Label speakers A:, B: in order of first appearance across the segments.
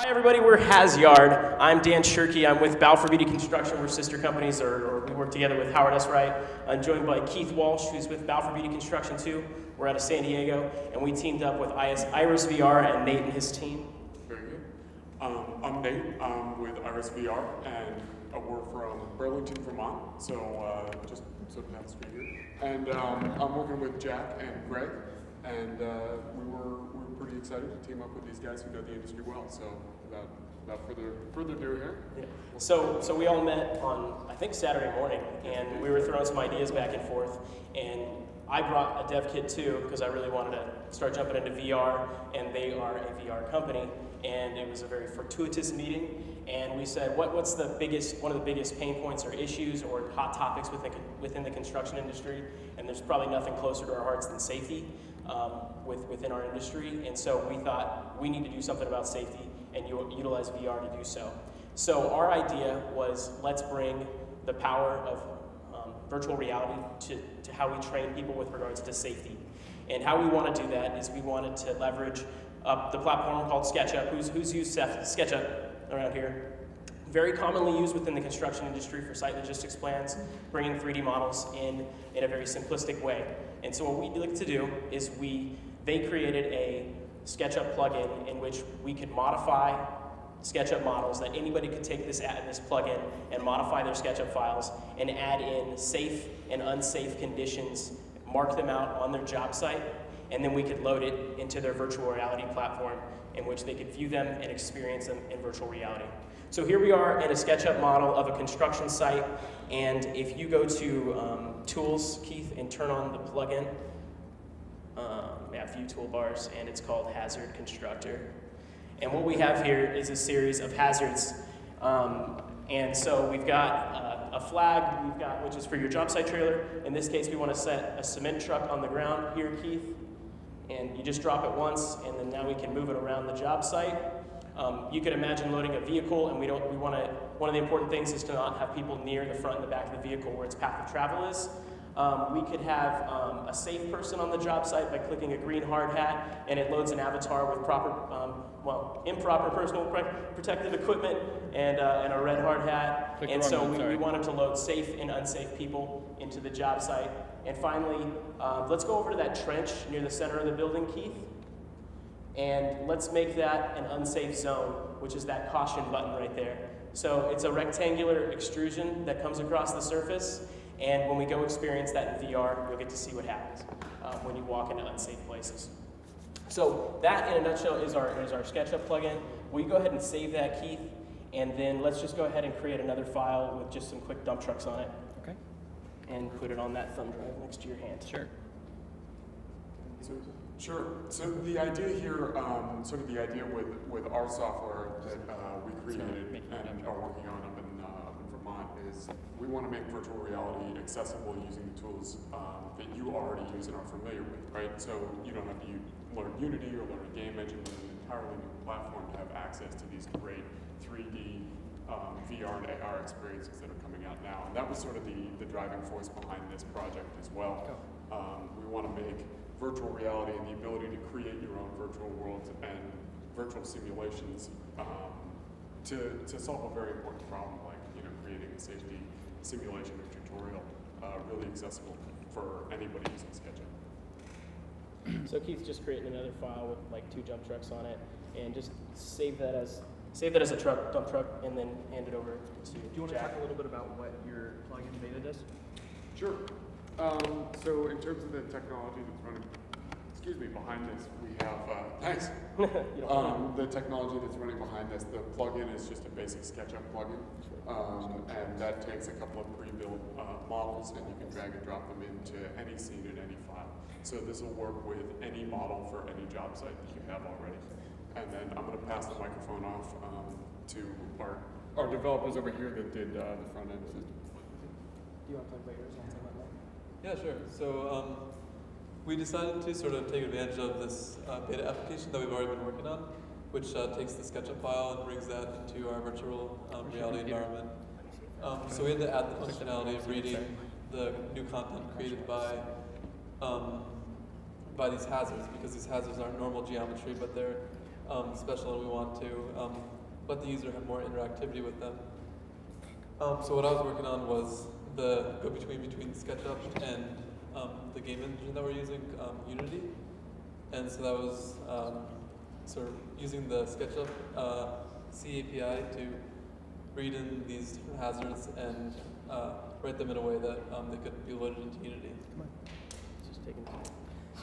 A: Hi everybody, we're Hazyard. I'm Dan Shirkey. I'm with Balfour Beatty Construction. We're sister companies, or, or, we work together with Howard S. Wright. I'm joined by Keith Walsh, who's with Balfour Beatty Construction too. We're out of San Diego, and we teamed up with Iris VR and Nate and his team.
B: Very good. Um, I'm Nate. I'm with Iris VR, and uh, we're from Burlington, Vermont. So uh, just sort of down the street here. And um, I'm working with Jack and Greg, and uh, we were we were pretty excited to team up with these guys who know the industry well. So without without further further ado here.
A: Yeah. So so we all met on I think Saturday morning, and we were throwing some ideas back and forth, and I brought a dev kit too because I really wanted to start jumping into VR, and they are a VR company, and it was a very fortuitous meeting. And we said, what, what's the biggest, one of the biggest pain points or issues or hot topics within, within the construction industry? And there's probably nothing closer to our hearts than safety um, with, within our industry. And so we thought we need to do something about safety and you utilize VR to do so. So our idea was let's bring the power of um, virtual reality to, to how we train people with regards to safety. And how we want to do that is we wanted to leverage uh, the platform called SketchUp. Who's, who's used SketchUp around here? Very commonly used within the construction industry for site logistics plans, bringing 3D models in in a very simplistic way. And so what we like to do is we, they created a SketchUp plugin in which we could modify SketchUp models that anybody could take this, this plugin and modify their SketchUp files and add in safe and unsafe conditions, mark them out on their job site, and then we could load it into their virtual reality platform in which they could view them and experience them in virtual reality. So here we are in a SketchUp model of a construction site, and if you go to um, Tools, Keith, and turn on the plugin, yeah, view toolbars, and it's called Hazard Constructor. And what we have here is a series of hazards. Um, and so we've got uh, a flag, we've got, which is for your job site trailer. In this case, we want to set a cement truck on the ground here, Keith. And you just drop it once, and then now we can move it around the job site. Um, you could imagine loading a vehicle, and we don't. We want to. One of the important things is to not have people near the front and the back of the vehicle where its path of travel is. Um, we could have um, a safe person on the job site by clicking a green hard hat, and it loads an avatar with proper, um, well, improper personal protective equipment and, uh, and a red hard hat. Click and so we, we, wanted to load safe and unsafe people into the job site. And finally, uh, let's go over to that trench near the center of the building, Keith. And let's make that an unsafe zone, which is that caution button right there. So it's a rectangular extrusion that comes across the surface. And when we go experience that in VR, you'll get to see what happens um, when you walk into unsafe places. So that, in a nutshell, is our, is our SketchUp plugin. Will you go ahead and save that, Keith? And then let's just go ahead and create another file with just some quick dump trucks on it.
C: Okay.
A: And put it on that thumb drive next to your hand.
C: Sure.
B: So, sure. So the idea here, um, sort of the idea with, with our software that uh, we created and are working on up in, uh, up in Vermont is we want to make virtual reality accessible using the tools um, that you already use and are familiar with, right? So you don't have to learn Unity or learn a game engine with an entirely new platform to have access to these great 3D um, VR and AR experiences that are coming out now. And that was sort of the, the driving force behind this project as well. Um, we want to make virtual reality and the ability to create your own virtual worlds and virtual simulations um, to, to solve a very important problem like you know creating a safety simulation or tutorial uh, really accessible for anybody using SketchUp.
A: So Keith's just creating another file with like two dump trucks on it, and just save that as save that as a truck dump truck, and then hand it over to. Do
C: you want
A: Jack.
C: to talk a little bit about what your plugin beta does?
B: Sure. Um, so in terms of the technology that's running, excuse me, behind this, we have, uh, thanks. um, the technology that's running behind this, the plugin is just a basic SketchUp plugin. Um, and that takes a couple of pre-built uh, models and you can drag and drop them into any scene in any file. So this will work with any model for any job site that you have already. And then I'm going to pass the microphone off um, to our, our developers over here that did uh, the front end system.
A: Do you want to talk about yours?
D: Yeah, sure. So um, we decided to sort of take advantage of this uh, beta application that we've already been working on, which uh, takes the SketchUp file and brings that into our virtual um, reality environment. Um, so we had to add the functionality of reading the new content created by um, by these hazards because these hazards aren't normal geometry, but they're um, special and we want to um, let the user have more interactivity with them. Um, so what I was working on was the go-between between SketchUp and um, the game engine that we're using, um, Unity. And so that was um, sort of using the SketchUp uh, C API to read in these different hazards and uh, write them in a way that um, they could be loaded into Unity.
A: Just taking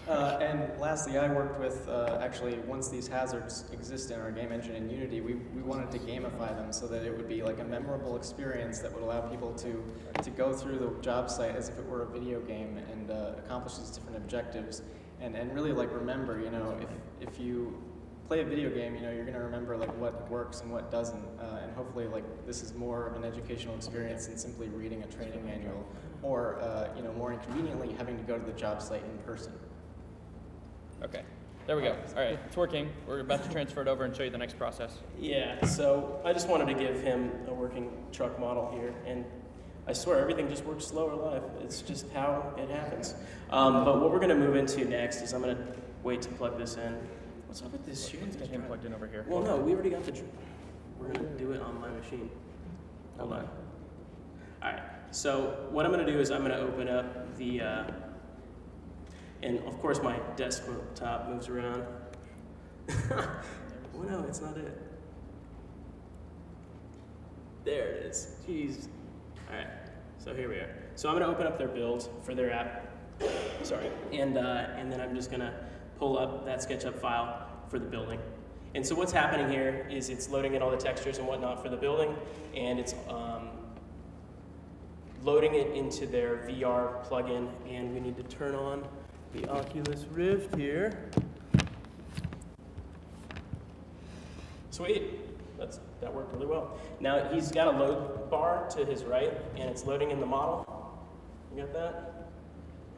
C: Uh, and lastly, I worked with, uh, actually, once these hazards exist in our game engine in Unity, we, we wanted to gamify them so that it would be like a memorable experience that would allow people to, to go through the job site as if it were a video game and uh, accomplish these different objectives. And, and really like remember, you know, if, if you play a video game, you know, you're gonna remember like what works and what doesn't. Uh, and hopefully like this is more of an educational experience than simply reading a training manual or, uh, you know, more inconveniently having to go to the job site in person.
E: Okay, there we go. All right, it's working. We're about to transfer it over and show you the next process.
A: Yeah, so I just wanted to give him a working truck model here, and I swear everything just works slower live. It's just how it happens. Um, but what we're going to move into next is I'm going to wait to plug this in. What's up with this shit?
E: Let's get him plugged in over here.
A: Well, no, we already got the. We're going to do it on my machine. Hold on. All right. So what I'm going to do is I'm going to open up the, uh, and of course my desktop moves around. oh no, it's not it. There it is. Jeez. All right. So here we are. So I'm going to open up their build for their app. Sorry. And uh, and then I'm just going to pull up that SketchUp file for the building. And so what's happening here is it's loading in all the textures and whatnot for the building, and it's um, loading it into their VR plugin. And we need to turn on the Oculus Rift here. Sweet. That's, that worked really well. Now he's got a load bar to his right, and it's loading in the model. You got that?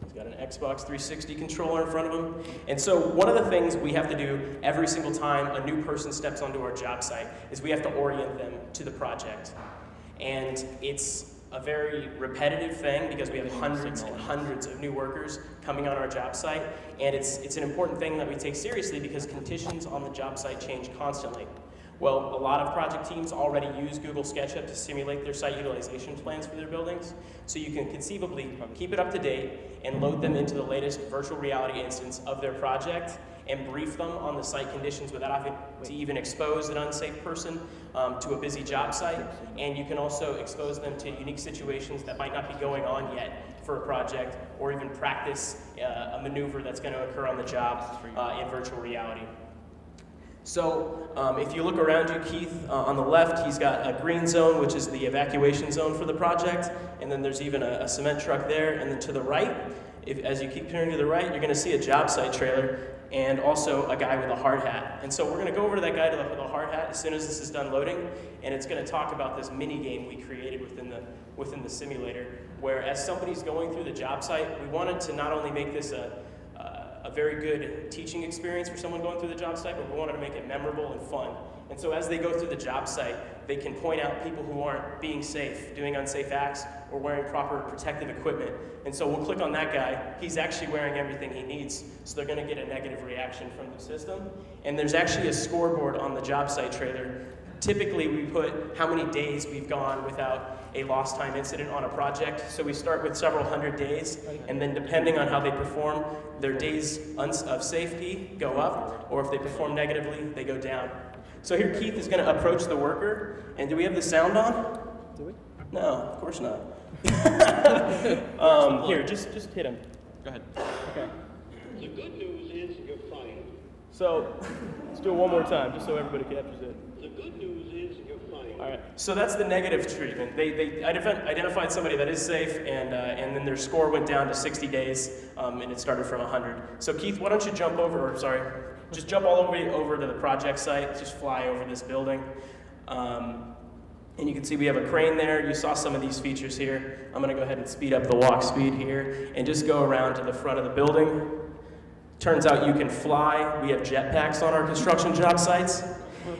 A: He's got an Xbox 360 controller in front of him. And so one of the things we have to do every single time a new person steps onto our job site is we have to orient them to the project. And it's a very repetitive thing because we have hundreds and hundreds of new workers coming on our job site. And it's, it's an important thing that we take seriously because conditions on the job site change constantly. Well, a lot of project teams already use Google SketchUp to simulate their site utilization plans for their buildings. So you can conceivably keep it up to date and load them into the latest virtual reality instance of their project and brief them on the site conditions without having to even expose an unsafe person um, to a busy job site. And you can also expose them to unique situations that might not be going on yet for a project or even practice uh, a maneuver that's going to occur on the job uh, in virtual reality. So um, if you look around you, Keith, uh, on the left, he's got a green zone, which is the evacuation zone for the project, and then there's even a, a cement truck there. And then to the right, if, as you keep turning to the right, you're going to see a job site trailer and also a guy with a hard hat. And so we're going to go over to that guy with the hard hat as soon as this is done loading, and it's going to talk about this mini game we created within the within the simulator, where as somebody's going through the job site, we wanted to not only make this a a very good teaching experience for someone going through the job site, but we wanted to make it memorable and fun. And so as they go through the job site, they can point out people who aren't being safe, doing unsafe acts, or wearing proper protective equipment. And so we'll click on that guy. He's actually wearing everything he needs, so they're going to get a negative reaction from the system. And there's actually a scoreboard on the job site trailer. Typically, we put how many days we've gone without a lost time incident on a project. So we start with several hundred days, and then depending on how they perform, their days of safety go up, or if they perform negatively, they go down. So here Keith is going to approach the worker, and do we have the sound on?
E: Do we?
A: No, of course not. um, here, just just hit him.
E: Go ahead.
A: Okay.
F: The good news is you're fired.
A: So let's do it one more time, just so everybody captures it.
F: The good news is you're fired.
A: All right. So that's the negative treatment. They, they identified somebody that is safe, and, uh, and then their score went down to 60 days, um, and it started from 100. So Keith, why don't you jump over, or sorry, just jump all the way over to the project site, just fly over this building. Um, and you can see we have a crane there. You saw some of these features here. I'm going to go ahead and speed up the walk speed here and just go around to the front of the building. Turns out you can fly. We have jetpacks on our construction job sites.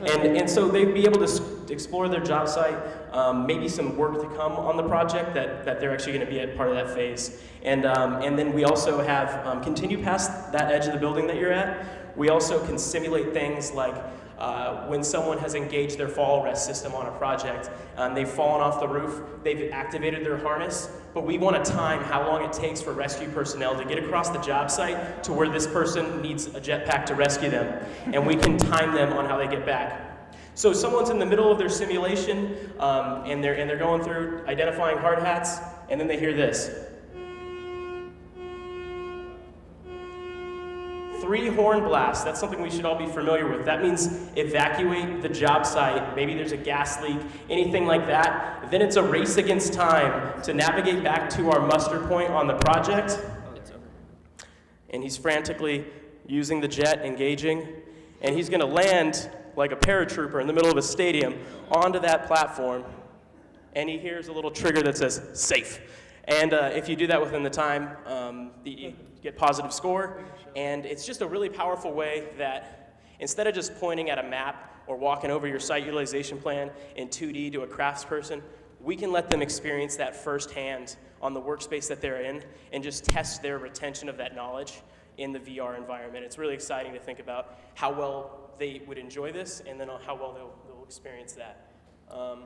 A: And, and so they'd be able to explore their job site, um, maybe some work to come on the project that, that they're actually going to be at part of that phase. And, um, and then we also have, um, continue past that edge of the building that you're at, We also can simulate things like uh, when someone has engaged their fall arrest system on a project, um, they've fallen off the roof, they've activated their harness, but we want to time how long it takes for rescue personnel to get across the job site to where this person needs a jetpack to rescue them. And we can time them on how they get back. So someone's in the middle of their simulation um, and, they're, and they're going through identifying hard hats, and then they hear this. Three horn blast. that's something we should all be familiar with. That means evacuate the job site. Maybe there's a gas leak, anything like that. Then it's a race against time to navigate back to our muster point on the project. Oh, and he's frantically using the jet, engaging, and he's going to land like a paratrooper in the middle of a stadium onto that platform. And he hears a little trigger that says safe. And uh, if you do that within the time, um, you get positive score. And it's just a really powerful way that instead of just pointing at a map or walking over your site utilization plan in 2D to a craftsperson, we can let them experience that firsthand on the workspace that they're in and just test their retention of that knowledge in the VR environment. It's really exciting to think about how well they would enjoy this and then how well they'll, they'll experience that. Um,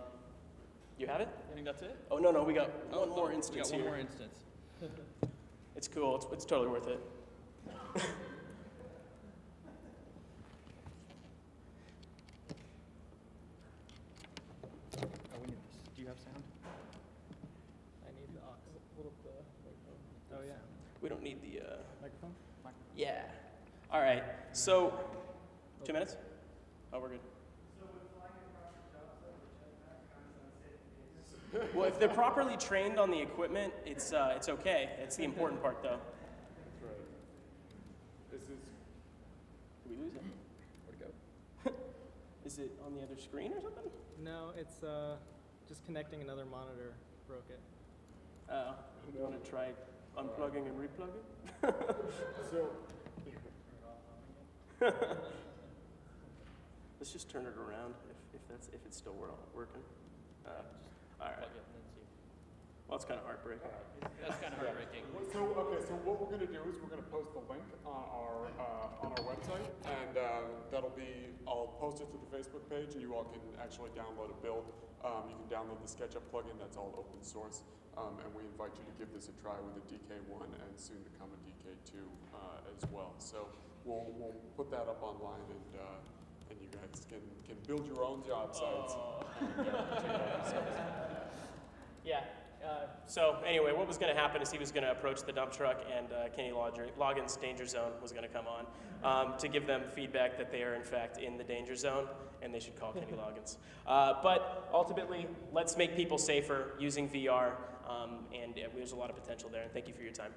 A: you have it?
E: I think that's it.
A: Oh, no, no, we got one
E: Oh,
A: more instance
E: we
A: instance
E: got one
A: here.
E: more instance.
A: It's cool. It's, it's totally worth it.
E: Oh, we need this. Do you have sound?
C: I need the aux. Oh, yeah.
A: We don't need the. Uh,
C: Microphone?
A: yeah. All right. So, two minutes? Oh, we're good. Well, if they're properly trained on the equipment, it's, uh, it's okay. It's the important part, though.
B: That's right. This is,
A: Did we lose it?
E: Where'd it go?
A: Is it on the other screen or something?
C: No, it's uh, just connecting another monitor broke it.
A: Oh, you want to try unplugging and replugging?
B: so,
A: Let's just turn it around if, if that's if it's still working. Uh, all right.
E: Plug it and then see.
A: Well, it's kind of heartbreaking.
E: That's kind of heartbreaking.
B: So, okay, so what we're gonna do is we're gonna post the link on our, uh, on our website, and, uh, that'll be, I'll post it to the Facebook page, and you all can actually download a build. Um, you can download the SketchUp plugin, that's all open source, um, and we invite you to give this a try with a DK1 and soon to come a DK2, uh, as well. So, we'll, we'll put that up online, and, uh, and you guys can, can build your own job sites. and, check out the sites.
A: Yeah. Uh, so anyway, what was going to happen is he was going to approach the dump truck, and uh, Kenny Log- Loggins' danger zone was going to come on um, to give them feedback that they are in fact in the danger zone, and they should call Kenny Loggins. Uh, but ultimately, let's make people safer using VR, um, and uh, there's a lot of potential there. And thank you for your time.